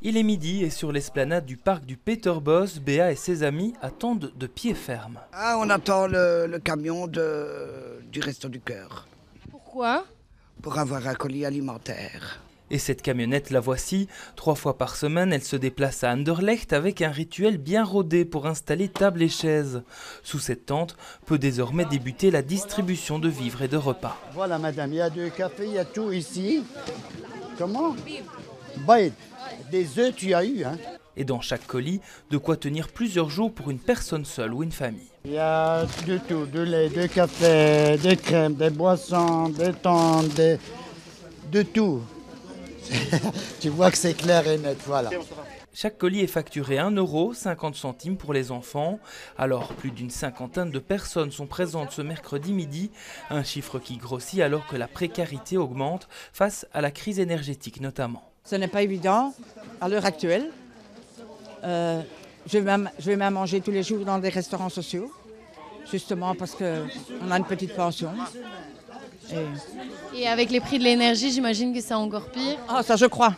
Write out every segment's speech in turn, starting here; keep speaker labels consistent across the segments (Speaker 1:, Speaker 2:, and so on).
Speaker 1: Il est midi et sur l'esplanade du parc du Peterboss, Béa et ses amis attendent de pied ferme.
Speaker 2: Ah, on attend le, camion de, du Resto du Cœur.
Speaker 3: Pourquoi?
Speaker 2: Pour avoir un colis alimentaire.
Speaker 1: Et cette camionnette, la voici. Trois fois par semaine, elle se déplace à Anderlecht avec un rituel bien rodé pour installer table et chaises. Sous cette tente peut désormais débuter la distribution de vivres et de repas.
Speaker 4: Voilà, madame, il y a deux cafés, il y a tout ici. Comment? Des œufs, tu as eu, hein
Speaker 1: Et dans chaque colis, de quoi tenir plusieurs jours pour une personne seule ou une famille.
Speaker 4: Il y a de tout, de lait, de café, des crèmes, des boissons, des tentes, de tout. tu vois que c'est clair et net, voilà.
Speaker 1: Chaque colis est facturé 1 euro, 50 centimes pour les enfants. Alors, plus d'une cinquantaine de personnes sont présentes ce mercredi midi, un chiffre qui grossit alors que la précarité augmente face à la crise énergétique notamment.
Speaker 5: Ce n'est pas évident à l'heure actuelle. Euh, je, vais même, je vais même manger tous les jours dans des restaurants sociaux, justement parce qu'on a une petite pension.
Speaker 3: Et... avec les prix de l'énergie, j'imagine que c'est encore pire.
Speaker 5: Ah, ça je crois.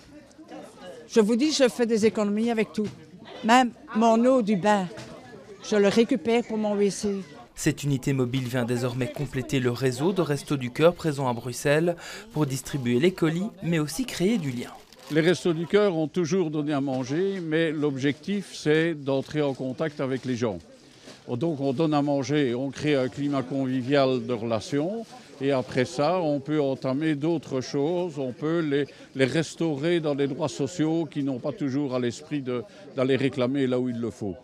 Speaker 5: Je vous dis, je fais des économies avec tout. Même mon eau du bain, je le récupère pour mon WC.
Speaker 1: Cette unité mobile vient désormais compléter le réseau de Restos du Cœur présent à Bruxelles pour distribuer les colis, mais aussi créer du lien.
Speaker 6: Les Restos du Cœur ont toujours donné à manger, mais l'objectif, c'est d'entrer en contact avec les gens. Donc on donne à manger, on crée un climat convivial de relations, et après ça, on peut entamer d'autres choses, on peut les, les, restaurer dans des droits sociaux qui n'ont pas toujours à l'esprit d'aller réclamer là où il le faut.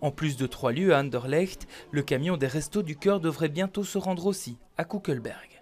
Speaker 1: En plus de trois lieux à Anderlecht, le camion des Restos du Cœur devrait bientôt se rendre aussi à Kuckelberg.